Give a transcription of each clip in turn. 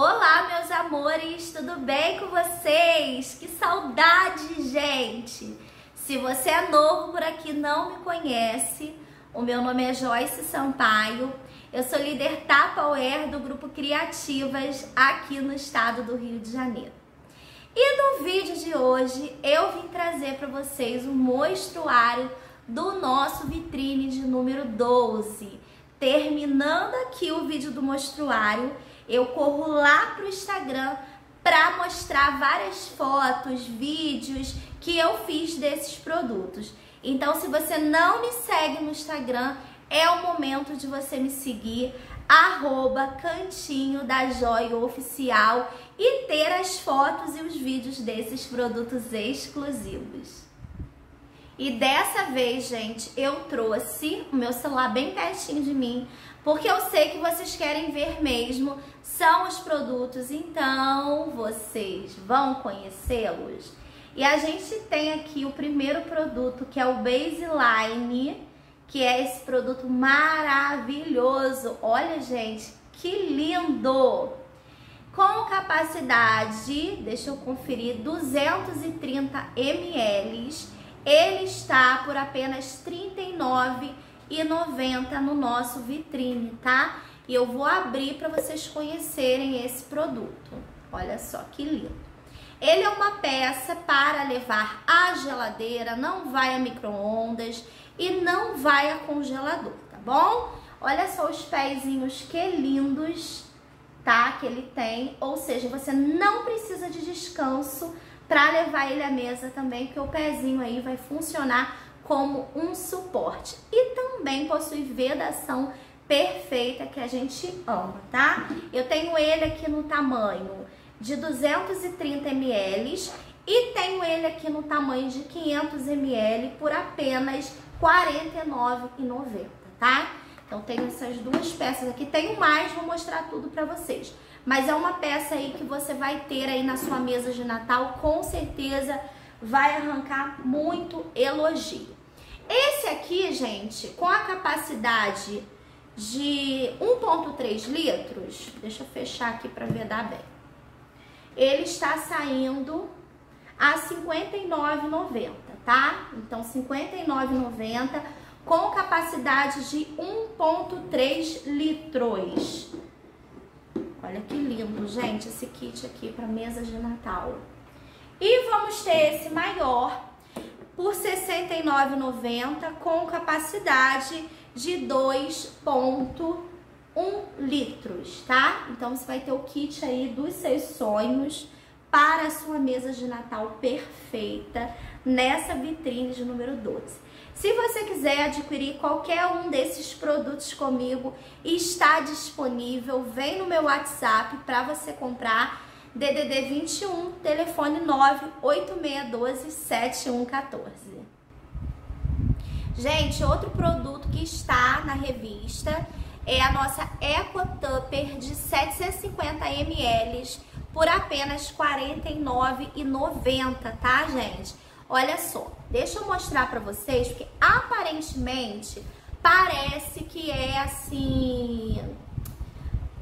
Olá, meus amores, tudo bem com vocês? Que saudade, gente! Se você é novo por aqui não me conhece, o meu nome é Joyce Sampaio, eu sou líder Tapauer do grupo Criativas aqui no estado do Rio de Janeiro. E no vídeo de hoje eu vim trazer para vocês o um mostruário do nosso vitrine de número 12. Terminando aqui o vídeo do mostruário, eu corro lá pro Instagram para mostrar várias fotos, vídeos que eu fiz desses produtos. Então, se você não me segue no Instagram, é o momento de você me seguir, arroba Cantinho da Joia Oficial e ter as fotos e os vídeos desses produtos exclusivos. E dessa vez, gente, eu trouxe o meu celular bem pertinho de mim, porque eu sei que vocês querem ver mesmo são os produtos, então vocês vão conhecê-los. E a gente tem aqui o primeiro produto, que é o Baseline, que é esse produto maravilhoso. Olha, gente, que lindo! Com capacidade, deixa eu conferir, 230 ml. Ele está por apenas R$ 39,90 no nosso vitrine, tá? E eu vou abrir para vocês conhecerem esse produto. Olha só que lindo. Ele é uma peça para levar à geladeira, não vai a micro-ondas e não vai a congelador, tá bom? Olha só os pezinhos que lindos, tá? Que ele tem, ou seja, você não precisa de descanso para levar ele à mesa também, porque o pezinho aí vai funcionar como um suporte. E também possui vedação perfeita que a gente ama, tá? Eu tenho ele aqui no tamanho de 230 ml e tenho ele aqui no tamanho de 500 ml por apenas R$ 49,90, tá? Então tenho essas duas peças aqui, tenho mais, vou mostrar tudo para vocês. Mas é uma peça aí que você vai ter aí na sua mesa de Natal, com certeza vai arrancar muito elogio. Esse aqui, gente, com a capacidade de 1,3 litros, deixa eu fechar aqui para vedar bem. Ele está saindo a R$ 59,90, tá? Então, R$ 59,90 com capacidade de 1,3 litros. Olha que lindo, gente, esse kit aqui para mesa de Natal. E vamos ter esse maior por R$ 69,90 com capacidade de 2,1 litros, tá? Então você vai ter o kit aí dos seus sonhos para a sua mesa de Natal perfeita nessa vitrine de número 12. Se você quiser adquirir qualquer um desses produtos comigo, está disponível. Vem no meu WhatsApp para você comprar. DDD 21, telefone 98612 7114. Gente, outro produto que está na revista é a nossa Eco Tupper de 750 ml por apenas R$ 49,90, tá, gente? Olha só, deixa eu mostrar para vocês, porque aparentemente parece que é assim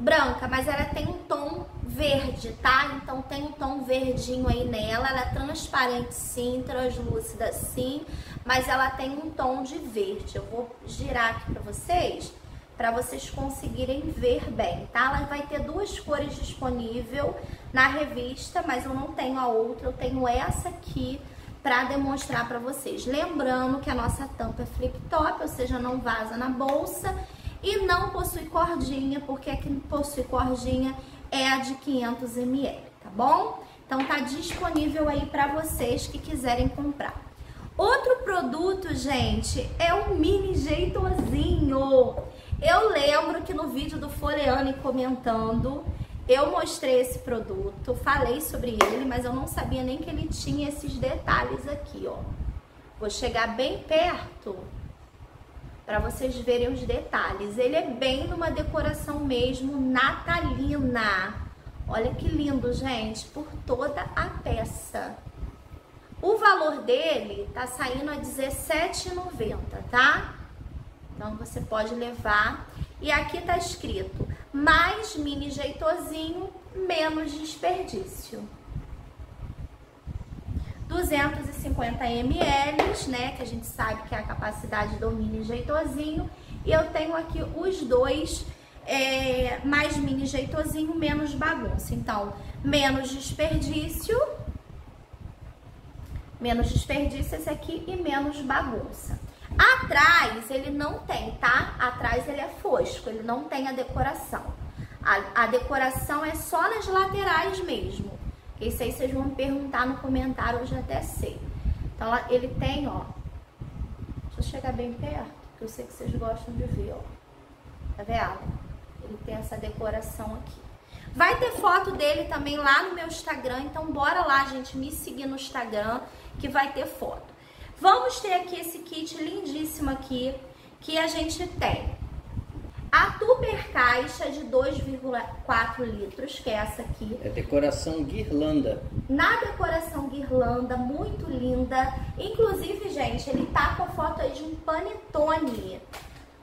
branca, mas ela tem um tom verde, tá? Então tem um tom verdinho aí nela, ela é transparente sim, translúcida sim, mas ela tem um tom de verde. Eu vou girar aqui para vocês, para vocês conseguirem ver bem, tá? Ela vai ter duas cores disponível na revista, mas eu não tenho a outra, eu tenho essa aqui para demonstrar para vocês. Lembrando que a nossa tampa é flip top, ou seja, não vaza na bolsa e não possui cordinha, porque a que possui cordinha é a de 500 ml, tá bom? Então tá disponível aí para vocês que quiserem comprar. Outro produto, gente, é o mini jeitozinho. Eu lembro que no vídeo do Foleane comentando, eu mostrei esse produto, falei sobre ele, mas eu não sabia nem que ele tinha esses detalhes aqui, ó. Vou chegar bem perto para vocês verem os detalhes. Ele é bem numa decoração mesmo natalina. Olha que lindo, gente, por toda a peça. O valor dele tá saindo a R$17,90, tá? Então você pode levar. E aqui tá escrito mais mini jeitosinho, menos desperdício. 250 ml, né, que a gente sabe que é a capacidade do mini jeitosinho. E eu tenho aqui os dois, é, mais mini jeitosinho, menos bagunça. Então, menos desperdício, menos desperdício esse aqui e menos bagunça. Atrás ele não tem, tá? Atrás ele é fosco, ele não tem a decoração. A, a decoração é só nas laterais mesmo. Isso aí vocês vão perguntar no comentário, já até sei. Então ele tem, ó. Deixa eu chegar bem perto, que eu sei que vocês gostam de ver, ó. Tá vendo? Ele tem essa decoração aqui. Vai ter foto dele também lá no meu Instagram, então bora lá, gente, me seguir no Instagram que vai ter foto. Vamos ter aqui esse kit lindíssimo aqui, que a gente tem a Tupper Caixa de 2,4 litros, que é essa aqui. É decoração guirlanda. Na decoração guirlanda, muito linda. Inclusive, gente, ele tá com a foto aí de um panetone.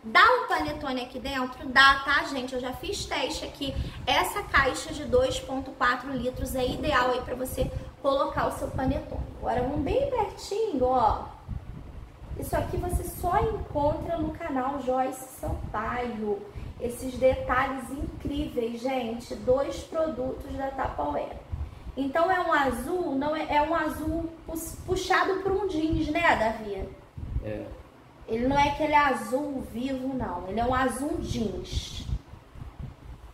Dá um panetone aqui dentro? Dá, tá, gente? Eu já fiz teste aqui. Essa caixa de 2,4 litros é ideal aí pra você colocar o seu panetone. Agora, vamos bem pertinho, ó. Isso aqui você só encontra no canal Joyce Sampaio. Esses detalhes incríveis, gente. Dois produtos da Tupperware. Então é um azul, não é, é um azul puxado por um jeans, né, Davi? É. Ele não é aquele azul vivo, não. Ele é um azul jeans.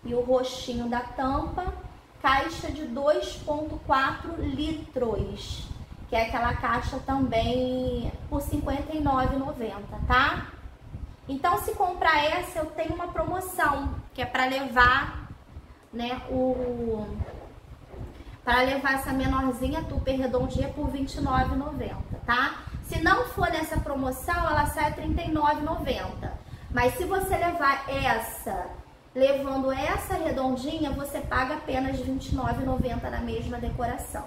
E o roxinho da tampa, caixa de 2,4 litros que é aquela caixa também por R$ 59,90, tá? Então, se comprar essa, eu tenho uma promoção, que é para levar, né, o... Para levar essa menorzinha Tupper redondinha por R$ 29,90, tá? Se não for nessa promoção, ela sai R$ 39,90. Mas se você levar essa, levando essa redondinha, você paga apenas R$ 29,90 na mesma decoração.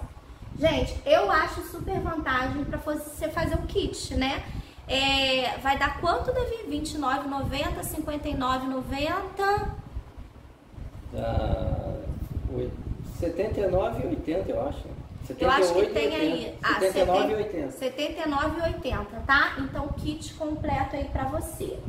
Gente, eu acho super vantagem para você fazer um kit, né? É, vai dar quanto, Davi? R$29,90, R$59,90? Dá 79,80 eu acho. 78, eu acho que tem aí. Ah, 79,80. tá? Então, kit completo aí pra você.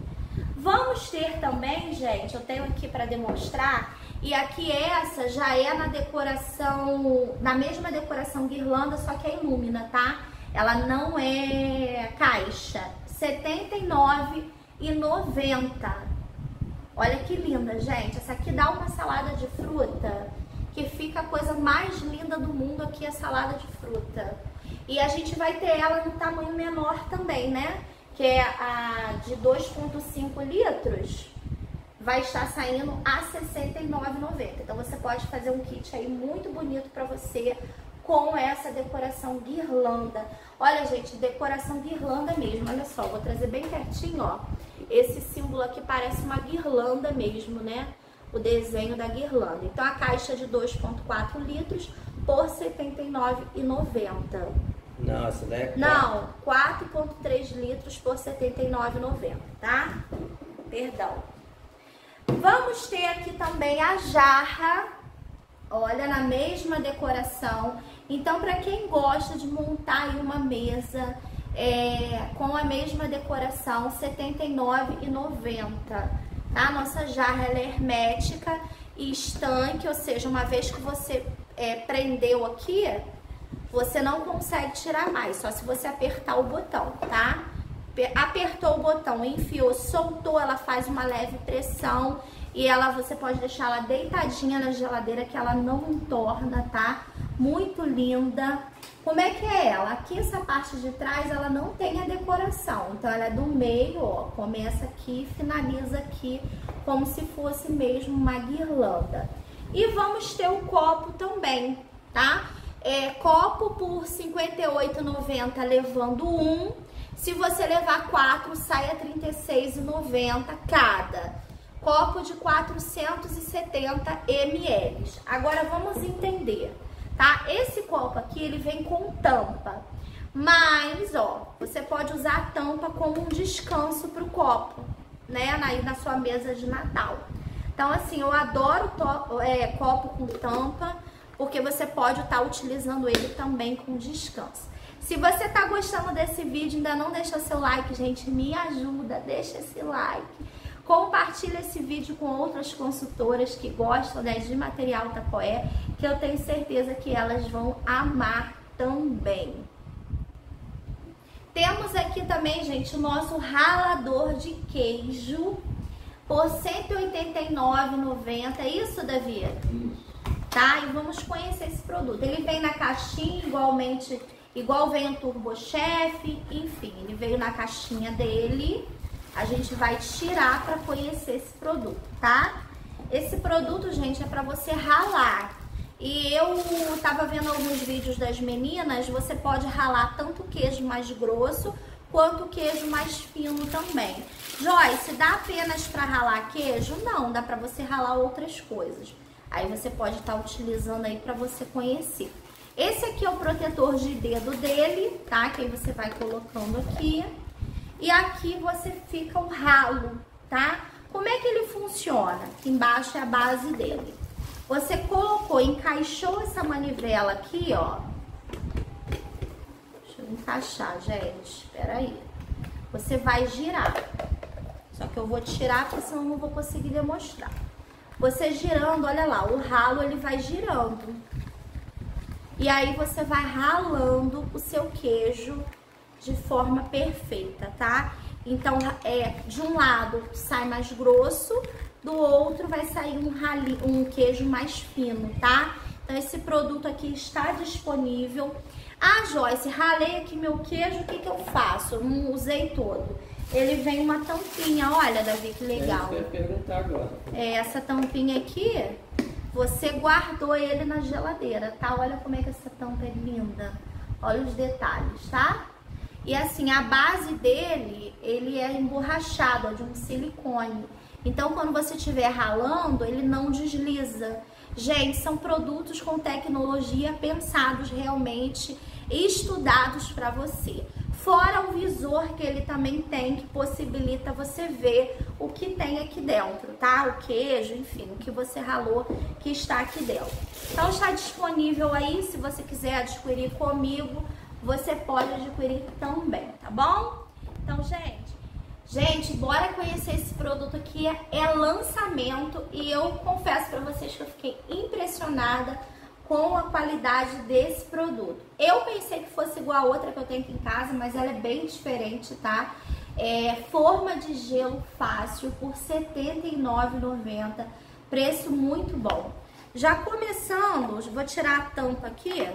Vamos ter também, gente, eu tenho aqui para demonstrar, e aqui essa já é na decoração, na mesma decoração guirlanda, só que é ilumina, tá? Ela não é caixa. R$ 79,90. Olha que linda, gente. Essa aqui dá uma salada de fruta que fica a coisa mais linda do mundo aqui, a salada de fruta. E a gente vai ter ela no tamanho menor também, né? Que é a de 2,5 litros vai estar saindo a R$ 69,90. Então você pode fazer um kit aí muito bonito para você com essa decoração guirlanda. Olha, gente, decoração guirlanda mesmo. Olha só, vou trazer bem pertinho, ó. Esse símbolo aqui parece uma guirlanda mesmo, né? O desenho da guirlanda. Então a caixa de 2,4 litros por R$ 79,90. Não, essa é 4. Não, 4,3 litros por R$ 79,90, tá? Perdão. Vamos ter aqui também a jarra, olha, na mesma decoração. Então, para quem gosta de montar uma mesa é, com a mesma decoração, R$ 79,90. Tá? Nossa jarra é hermética e estanque, ou seja, uma vez que você é, prendeu aqui, você não consegue tirar mais, só se você apertar o botão, tá? apertou o botão, enfiou, soltou, ela faz uma leve pressão e ela você pode deixar ela deitadinha na geladeira que ela não entorna, tá? Muito linda. Como é que é ela? Aqui essa parte de trás ela não tem a decoração, então ela é do meio, ó, começa aqui e finaliza aqui como se fosse mesmo uma guirlanda. E vamos ter o copo também, tá? É, copo por R$ 58,90 levando um se você levar quatro, sai a R$ 36,90 cada. Copo de 470 ml. Agora vamos entender, tá? Esse copo aqui, ele vem com tampa. Mas, ó, você pode usar a tampa como um descanso pro copo, né? Aí na sua mesa de Natal. Então, assim, eu adoro é, copo com tampa, porque você pode estar tá utilizando ele também com descanso. Se você tá gostando desse vídeo, ainda não deixa seu like, gente, me ajuda, deixa esse like. Compartilha esse vídeo com outras consultoras que gostam né, de material tapoé, que eu tenho certeza que elas vão amar também. Temos aqui também, gente, o nosso ralador de queijo por R$ 189,90. É isso, Davi? Isso. Tá? E vamos conhecer esse produto. Ele vem na caixinha igualmente Igual vem o Turbo Chef, enfim, ele veio na caixinha dele. A gente vai tirar para conhecer esse produto, tá? Esse produto, gente, é para você ralar. E eu tava vendo alguns vídeos das meninas, você pode ralar tanto queijo mais grosso quanto queijo mais fino também. Joyce, dá apenas para ralar queijo? Não, dá para você ralar outras coisas. Aí você pode estar tá utilizando aí para você conhecer. Esse aqui é o protetor de dedo dele, tá? Que aí você vai colocando aqui. E aqui você fica o ralo, tá? Como é que ele funciona? Aqui embaixo é a base dele. Você colocou, encaixou essa manivela aqui, ó. Deixa eu encaixar, gente. Espera aí. Você vai girar. Só que eu vou tirar, porque senão eu não vou conseguir demonstrar. Você girando, olha lá, o ralo ele vai girando. E aí você vai ralando o seu queijo de forma perfeita, tá? Então, é, de um lado sai mais grosso, do outro vai sair um, rali, um queijo mais fino, tá? Então, esse produto aqui está disponível. Ah, Joyce, ralei aqui meu queijo, o que, que eu faço? Eu não usei todo. Ele vem uma tampinha, olha, Davi, que legal. É perguntar agora. É, essa tampinha aqui, você guardou ele na geladeira, tá? Olha como é que essa tampa é linda. Olha os detalhes, tá? E assim, a base dele, ele é emborrachado, é de um silicone. Então, quando você estiver ralando, ele não desliza. Gente, são produtos com tecnologia pensados realmente, estudados para você. Fora o visor que ele também tem, que possibilita você ver o que tem aqui dentro, tá? O queijo, enfim, o que você ralou que está aqui dentro. Então está disponível aí, se você quiser adquirir comigo, você pode adquirir também, tá bom? Então, gente, gente, bora conhecer esse produto aqui, é, é lançamento e eu confesso para vocês que eu fiquei impressionada com a qualidade desse produto. Eu pensei que fosse igual a outra que eu tenho aqui em casa, mas ela é bem diferente, tá? É forma de gelo fácil por R$ 79,90, preço muito bom. Já começando, vou tirar a tampa aqui.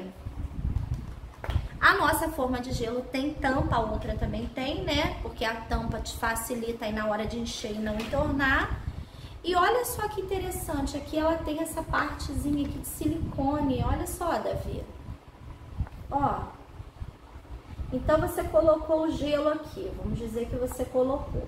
A nossa forma de gelo tem tampa, a outra também tem, né? Porque a tampa te facilita aí na hora de encher e não entornar. E olha só que interessante, aqui ela tem essa partezinha aqui de silicone, olha só, Davi. Ó. Então você colocou o gelo aqui, vamos dizer que você colocou.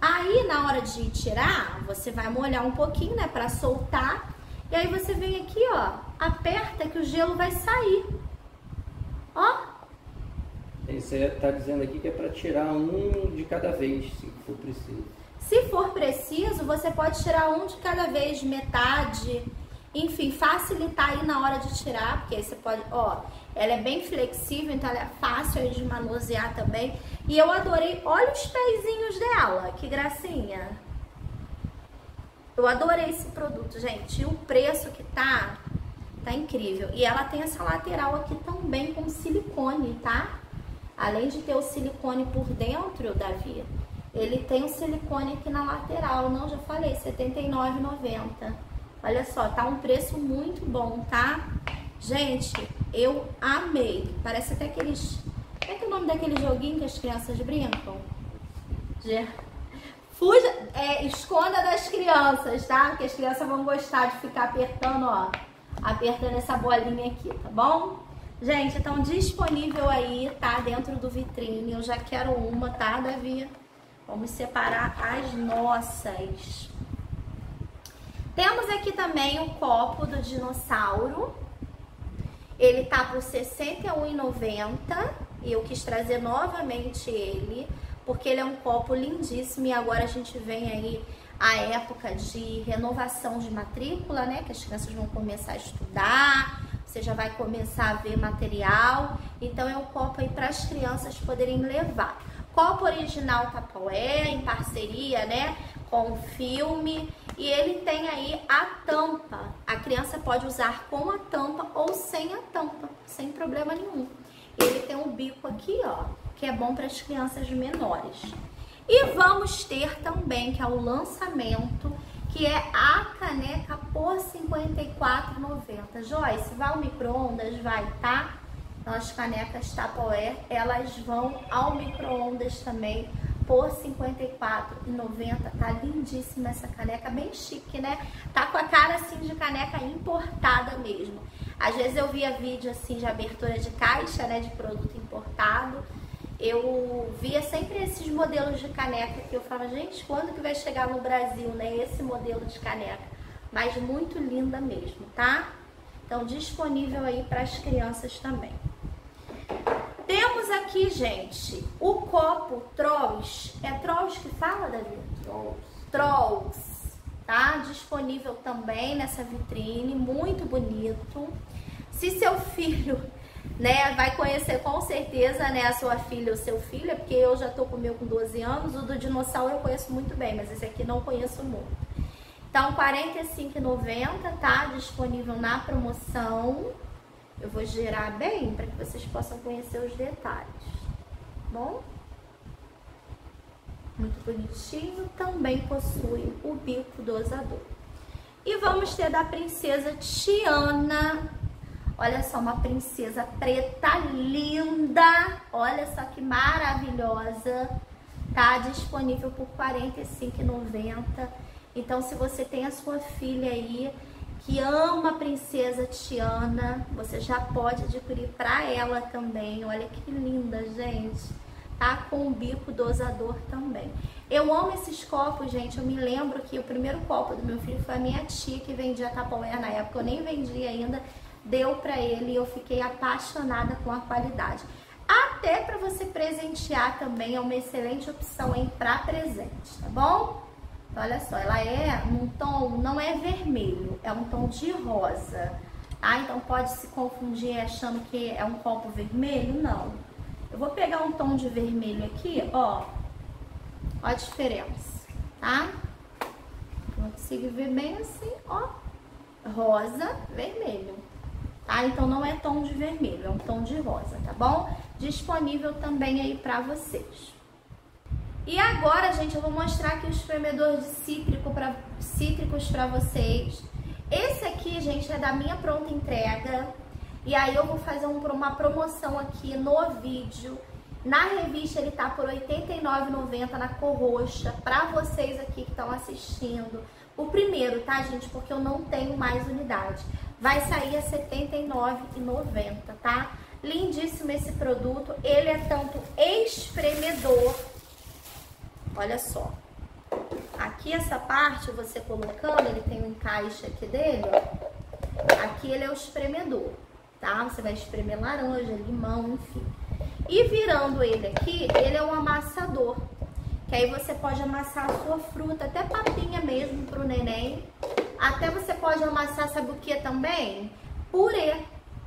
Aí na hora de tirar, você vai molhar um pouquinho, né, para soltar. E aí você vem aqui, ó, aperta que o gelo vai sair. Ó. Você tá dizendo aqui que é para tirar um de cada vez, se for preciso. Se for preciso, você pode tirar um de cada vez, metade, enfim, facilitar aí na hora de tirar, porque aí você pode, ó, ela é bem flexível, então ela é fácil de manusear também. E eu adorei, olha os pezinhos dela, que gracinha. Eu adorei esse produto, gente. E o preço que tá, tá incrível. E ela tem essa lateral aqui também com silicone, tá? Além de ter o silicone por dentro, Davi, ele tem o silicone aqui na lateral, não, já falei, R$ 79,90. Olha só, tá um preço muito bom, tá? Gente, eu amei. Parece até aqueles... Como é que é o nome daquele joguinho que as crianças brincam? Fuja, é, esconda das crianças, tá? Porque as crianças vão gostar de ficar apertando, ó. Apertando essa bolinha aqui, tá bom? Gente, então disponível aí, tá? Dentro do vitrine. Eu já quero uma, tá, Davi? Vamos separar as nossas. Temos aqui também o copo do dinossauro. Ele tá por R$ 61,90 e eu quis trazer novamente ele, porque ele é um copo lindíssimo e agora a gente vem aí a época de renovação de matrícula, né? Que as crianças vão começar a estudar, você já vai começar a ver material. Então é um copo aí para as crianças poderem levar. Copo original Tupperware, em parceria, né? Com o filme. E ele tem aí a tampa. A criança pode usar com a tampa ou sem a tampa, sem problema nenhum. Ele tem um bico aqui, ó, que é bom para as crianças menores. E vamos ter também, que é o lançamento, que é a caneca por R$ 54,90. Joyce, vai ao micro-ondas? Vai, tá? As canecas Tupperware, elas vão ao micro-ondas também por R$ 54,90. Tá lindíssima essa caneca, bem chique, né? Tá com a cara assim de caneca importada mesmo. Às vezes eu via vídeo assim de abertura de caixa, né, de produto importado eu via sempre esses modelos de caneca que eu falava, gente, quando que vai chegar no Brasil, né, esse modelo de caneca? Mas muito linda mesmo, tá? Então, disponível aí para as crianças também. Temos aqui, gente, o copo Trolls. É Trolls que fala, Davi? Trolls. Trolls, tá? Disponível também nessa vitrine, muito bonito. Se seu filho né? Vai conhecer com certeza, né, a sua filha ou seu filho, é porque eu já tô com o meu com 12 anos, o do dinossauro eu conheço muito bem, mas esse aqui não conheço muito. Então, R$ 45,90 tá disponível na promoção. Eu vou girar bem para que vocês possam conhecer os detalhes. Bom? Muito bonitinho. Também possui o bico dosador. E vamos ter da princesa Tiana Olha só, uma princesa preta linda. Olha só que maravilhosa. Tá disponível por R$ 45,90. Então, se você tem a sua filha aí que ama a princesa Tiana, você já pode adquirir para ela também. Olha que linda, gente. Tá com o bico dosador também. Eu amo esses copos, gente. Eu me lembro que o primeiro copo do meu filho foi a minha tia que vendia Tupperware na época. Eu nem vendia ainda deu para ele e eu fiquei apaixonada com a qualidade. Até para você presentear também é uma excelente opção para presente, tá bom? Então, olha só, ela é um tom, não é vermelho, é um tom de rosa, tá? Então pode se confundir achando que é um copo vermelho, não. Eu vou pegar um tom de vermelho aqui, ó, ó a diferença, tá? Não consigo ver bem assim, ó, rosa, vermelho tá? Então não é tom de vermelho, é um tom de rosa, tá bom? Disponível também aí pra vocês. E agora, gente, eu vou mostrar aqui o espremedor de cítrico pra, cítricos para vocês. Esse aqui, gente, é da minha pronta entrega. E aí eu vou fazer um, uma promoção aqui no vídeo. Na revista ele tá por R$ 89,90 na cor roxa. Pra vocês aqui que estão assistindo. O primeiro, tá, gente? Porque eu não tenho mais unidade vai sair a R$ 79,90, tá? Lindíssimo esse produto, ele é tanto espremedor, olha só. Aqui essa parte, você colocando, ele tem um encaixe aqui dele, ó. Aqui ele é o espremedor, tá? Você vai espremer laranja, limão, enfim. E virando ele aqui, ele é um amassador. Que aí você pode amassar a sua fruta, até papinha mesmo pro neném. Até você pode amassar, sabe o que também? Purê.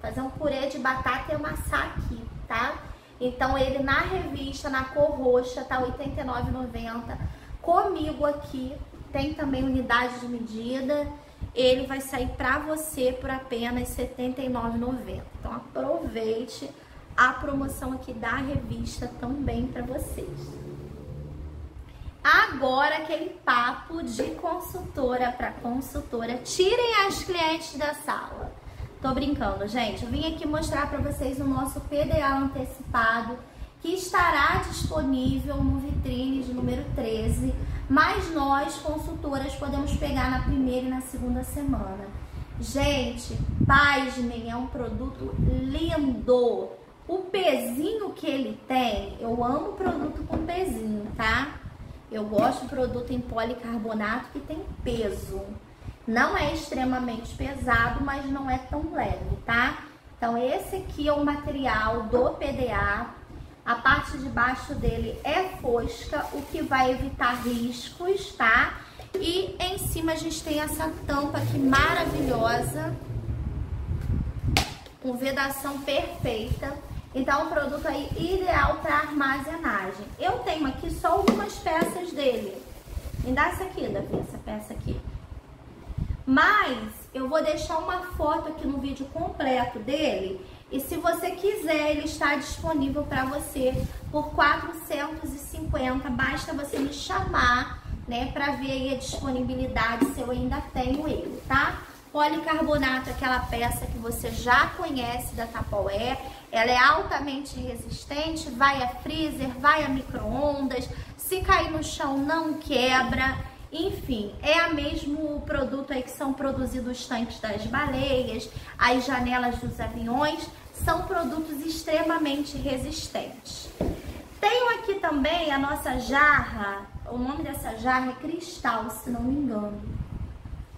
Fazer um purê de batata e amassar aqui, tá? Então ele na revista, na cor roxa, tá R$ 89,90. Comigo aqui tem também unidade de medida. Ele vai sair para você por apenas R$ 79,90. Então aproveite a promoção aqui da revista também para vocês. Agora aquele papo de consultora para consultora. Tirem as clientes da sala. Tô brincando, gente. Eu vim aqui mostrar para vocês o nosso PDA antecipado que estará disponível no vitrine de número 13, mas nós, consultoras, podemos pegar na primeira e na segunda semana. Gente, pasmem, é um produto lindo. O pezinho que ele tem, eu amo produto com pezinho, tá? Eu gosto de produto em policarbonato que tem peso. Não é extremamente pesado, mas não é tão leve, tá? Então, esse aqui é o material do PDA. A parte de baixo dele é fosca, o que vai evitar riscos, tá? E em cima a gente tem essa tampa aqui maravilhosa, com vedação perfeita. Então, um produto aí ideal para armazenagem. Eu tenho aqui só algumas peças dele. Me dá essa aqui, Davi, essa peça aqui. Mas eu vou deixar uma foto aqui no vídeo completo dele. E se você quiser, ele está disponível para você por 450. Basta você me chamar, né, para ver aí a disponibilidade se eu ainda tenho ele, tá? Policarbonato, aquela peça que você já conhece da Tapoé, ela é altamente resistente, vai a freezer, vai a micro-ondas, se cair no chão não quebra, enfim, é o mesmo produto aí que são produzidos os tanques das baleias, as janelas dos aviões, são produtos extremamente resistentes. Tenho aqui também a nossa jarra, o nome dessa jarra é Cristal, se não me engano.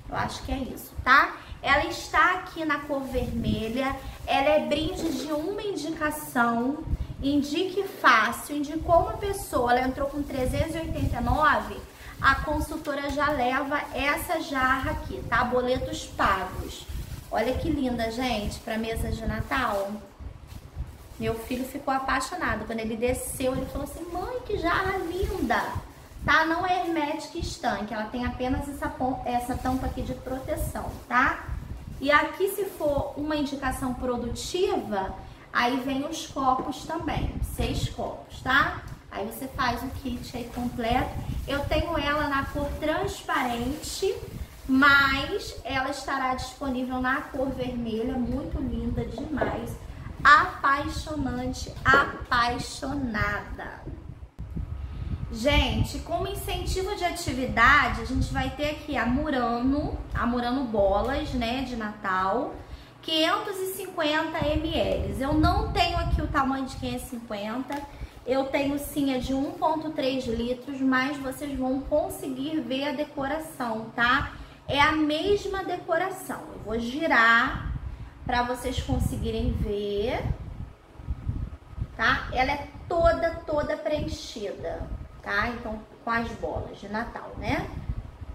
Eu acho que é isso, tá? Ela está aqui na cor vermelha, ela é brinde de uma indicação, indique fácil, indicou uma pessoa, ela entrou com 389, a consultora já leva essa jarra aqui, tá? Boletos pagos. Olha que linda, gente, para mesa de Natal. Meu filho ficou apaixonado. Quando ele desceu, ele falou assim: mãe, que jarra linda! Tá? Não é hermética estanque, ela tem apenas essa, essa tampa aqui de proteção, tá? E aqui, se for uma indicação produtiva, aí vem os copos também, seis copos, tá? Aí você faz o kit aí completo. Eu tenho ela na cor transparente, mas ela estará disponível na cor vermelha, muito linda demais. Apaixonante, apaixonada. Gente, como incentivo de atividade, a gente vai ter aqui a Murano, a Murano Bolas, né, de Natal, 550 ml. Eu não tenho aqui o tamanho de 550, eu tenho sim de 1.3 litros, mas vocês vão conseguir ver a decoração, tá? É a mesma decoração. Eu vou girar para vocês conseguirem ver, tá? Ela é toda, toda preenchida tá? Então, com as bolas de Natal, né?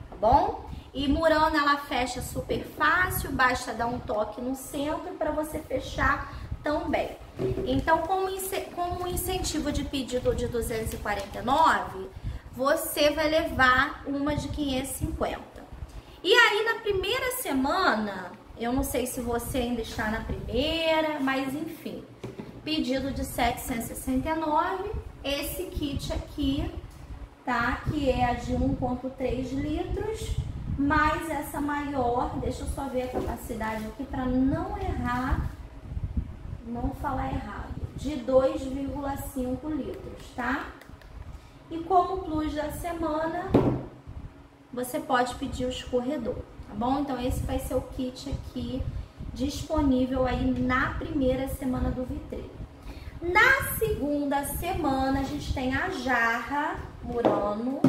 Tá bom? E Murana, ela fecha super fácil, basta dar um toque no centro para você fechar também. Então, como, como incentivo de pedido de 249, você vai levar uma de 550. E aí, na primeira semana, eu não sei se você ainda está na primeira, mas enfim, pedido de 769, esse kit aqui, tá? Que é a de 1.3 litros, mais essa maior, deixa eu só ver a capacidade aqui para não errar, não falar errado, de 2,5 litros, tá? E como plus da semana, você pode pedir o escorredor, tá bom? Então esse vai ser o kit aqui disponível aí na primeira semana do vitrine. Na segunda semana, a gente tem a jarra Murano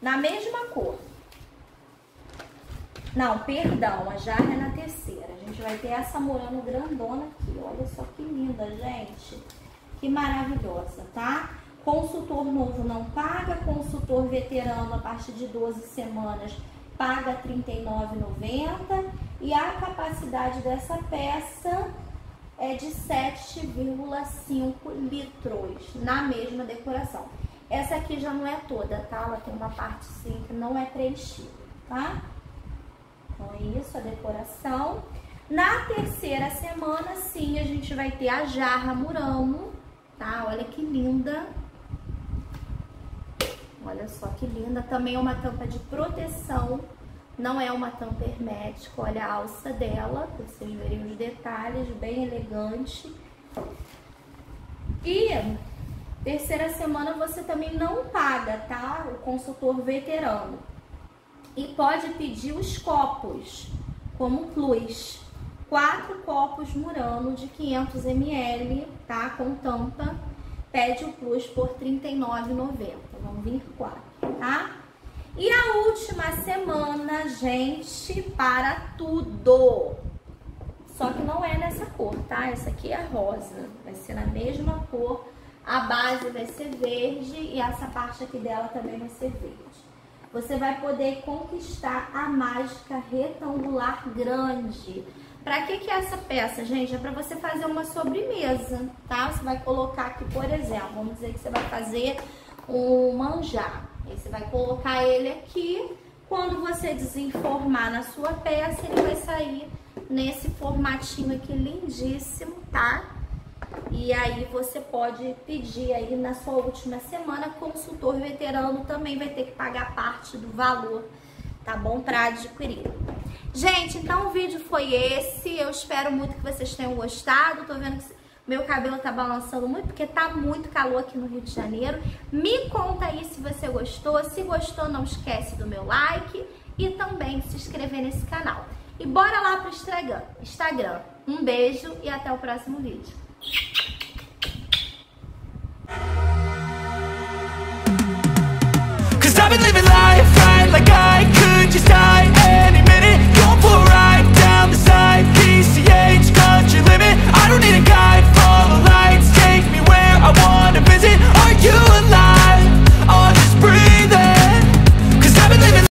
na mesma cor. Não, perdão, a jarra é na terceira. A gente vai ter essa Murano grandona aqui. Olha só que linda, gente. Que maravilhosa, tá? Consultor novo não paga, consultor veterano a partir de 12 semanas paga R$ 39,90 e a capacidade dessa peça é de 7,5 litros na mesma decoração. Essa aqui já não é toda, tá? Ela tem uma parte sim que não é preenchida, tá? Então é isso, a decoração. Na terceira semana, sim, a gente vai ter a jarra Murano, tá? Olha que linda. Olha só que linda. Também é uma tampa de proteção não é uma tampa hermética, olha a alça dela, pra vocês verem os detalhes, bem elegante. E terceira semana você também não paga, tá? O consultor veterano. E pode pedir os copos, como plus. Quatro copos Murano de 500 ml, tá? Com tampa. Pede o plus por R$ 39,90. Vão vir quatro, tá? E a última semana, gente, para tudo. Só que não é nessa cor, tá? Essa aqui é rosa. Vai ser na mesma cor. A base vai ser verde e essa parte aqui dela também vai ser verde. Você vai poder conquistar a mágica retangular grande. Pra que que é essa peça, gente? É pra você fazer uma sobremesa, tá? Você vai colocar aqui, por exemplo, vamos dizer que você vai fazer um manjar. Aí você vai colocar ele aqui. Quando você desenformar na sua peça, ele vai sair nesse formatinho aqui lindíssimo, tá? E aí você pode pedir aí na sua última semana, consultor veterano também vai ter que pagar parte do valor, tá bom? Para adquirir. Gente, então o vídeo foi esse. Eu espero muito que vocês tenham gostado. Tô vendo que meu cabelo tá balançando muito porque tá muito calor aqui no Rio de Janeiro. Me conta aí se você gostou. Se gostou, não esquece do meu like e também se inscrever nesse canal. E bora lá pro Instagram. Instagram. Um beijo e até o próximo vídeo. Cause I've been living life right like I could just die